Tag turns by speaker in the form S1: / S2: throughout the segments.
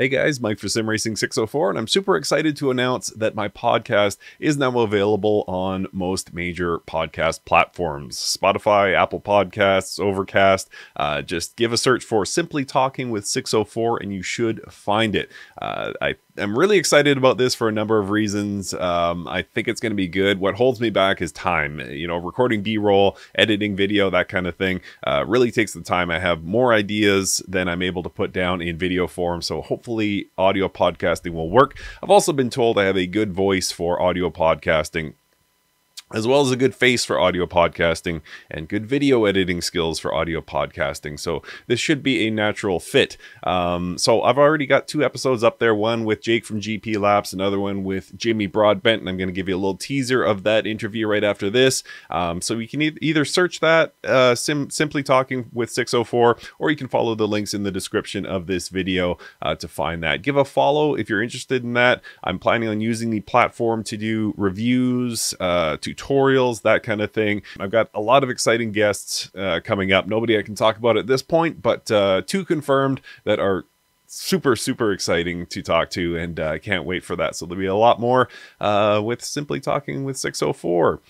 S1: Hey guys, Mike for Sim Racing 604, and I'm super excited to announce that my podcast is now available on most major podcast platforms Spotify, Apple Podcasts, Overcast. Uh, just give a search for Simply Talking with 604 and you should find it. Uh, I am really excited about this for a number of reasons. Um, I think it's going to be good. What holds me back is time. You know, recording B roll, editing video, that kind of thing uh, really takes the time. I have more ideas than I'm able to put down in video form, so hopefully hopefully audio podcasting will work. I've also been told I have a good voice for audio podcasting as well as a good face for audio podcasting and good video editing skills for audio podcasting. So this should be a natural fit. Um, so I've already got two episodes up there, one with Jake from GP Laps, another one with Jimmy Broadbent, and I'm going to give you a little teaser of that interview right after this. Um, so you can e- either search that uh, sim- simply talking with 604, or you can follow the links in the description of this video uh, to find that. Give a follow if you're interested in that. I'm planning on using the platform to do reviews, uh, to tutorials, that kind of thing. I've got a lot of exciting guests uh, coming up. Nobody I can talk about at this point, but uh, two confirmed that are super super exciting to talk to and i uh, can't wait for that so there'll be a lot more uh, with simply talking with 604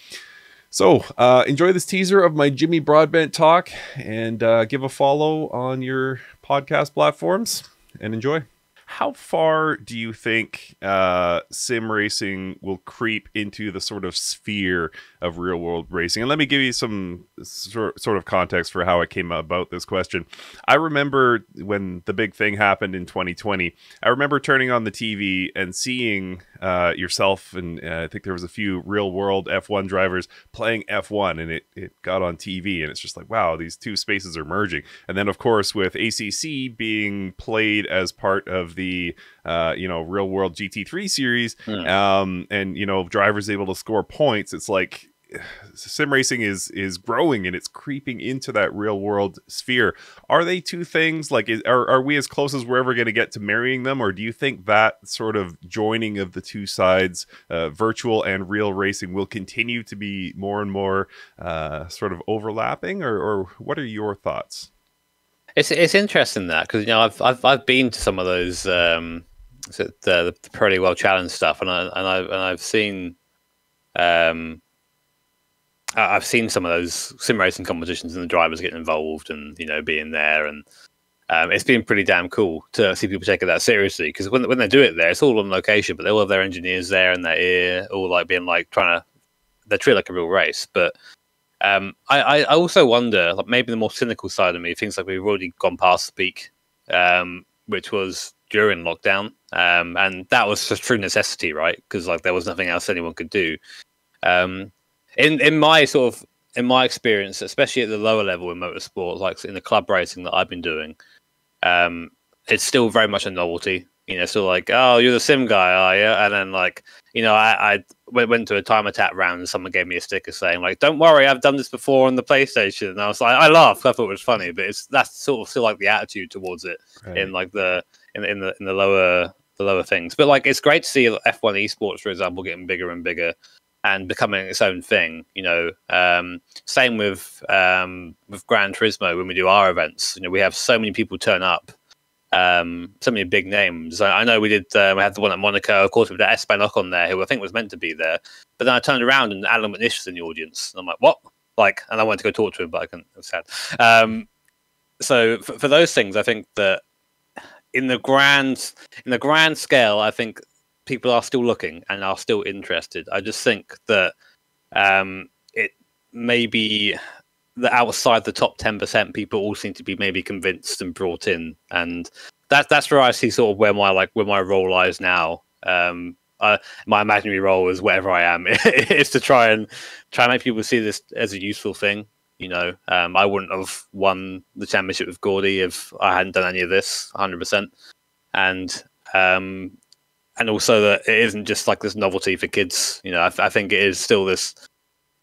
S1: so uh, enjoy this teaser of my jimmy broadbent talk and uh, give a follow on your podcast platforms and enjoy how far do you think uh, sim racing will creep into the sort of sphere of real world racing? And let me give you some sort of context for how I came about this question. I remember when the big thing happened in 2020, I remember turning on the TV and seeing uh, yourself and uh, I think there was a few real world F1 drivers playing F1 and it, it got on TV and it's just like, wow, these two spaces are merging. And then, of course, with ACC being played as part of the uh, you know real world GT3 series, mm. um, and you know drivers able to score points. It's like sim racing is is growing and it's creeping into that real world sphere are they two things like is, are, are we as close as we're ever going to get to marrying them or do you think that sort of joining of the two sides uh, virtual and real racing will continue to be more and more uh, sort of overlapping or, or what are your thoughts
S2: it's it's interesting that because you know I've I've I've been to some of those um, the the, the Pirelli World Challenge stuff, and I and I and I've seen um, I've seen some of those sim racing competitions and the drivers getting involved and you know being there and um, it's been pretty damn cool to see people taking that seriously because when when they do it there, it's all on location, but they all have their engineers there in their ear, all like being like trying to they treat like a real race, but um, I, I also wonder, like maybe the more cynical side of me thinks like we've already gone past the peak, um, which was during lockdown, um, and that was just true necessity, right? Because like there was nothing else anyone could do. Um, in in my sort of in my experience, especially at the lower level in motorsport, like in the club racing that I've been doing, um, it's still very much a novelty. You know, still like, oh, you're the sim guy, are you? And then like you know, I, I went to a time attack round and someone gave me a sticker saying like, "Don't worry, I've done this before on the PlayStation." And I was like, I laughed. I thought it was funny, but it's that's sort of still like the attitude towards it right. in like the in, in the in the lower the lower things. But like, it's great to see F1 esports, for example, getting bigger and bigger and becoming its own thing. You know, um, same with um, with Gran Turismo when we do our events. You know, we have so many people turn up um, so many big names. I, I know we did. Uh, we had the one at Monaco. Of course, with Esteban on there, who I think was meant to be there. But then I turned around and Allan McNish was in the audience. And I'm like, what? Like, and I wanted to go talk to him, but I couldn't. It was sad. Um, so for, for those things, I think that in the grand in the grand scale, I think people are still looking and are still interested. I just think that um, it maybe the outside the top 10% people all seem to be maybe convinced and brought in. And that's that's where i see sort of where my like where my role lies now. Um uh, my imaginary role is whatever i am is to try and try and make people see this as a useful thing you know? Um i wouldn't have won the championship with gordy if i hadn't done any of this 100% and um and also that it isn't just like this novelty for kids you know? I, I think it is still this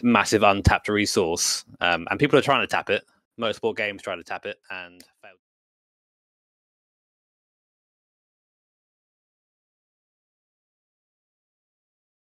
S2: massive untapped resource, um, and people are trying to tap it. Motorsport games trying to tap it, and